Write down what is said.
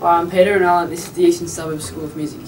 Hi, I'm Peter and Alan. This is the Eastern Suburbs School of Music.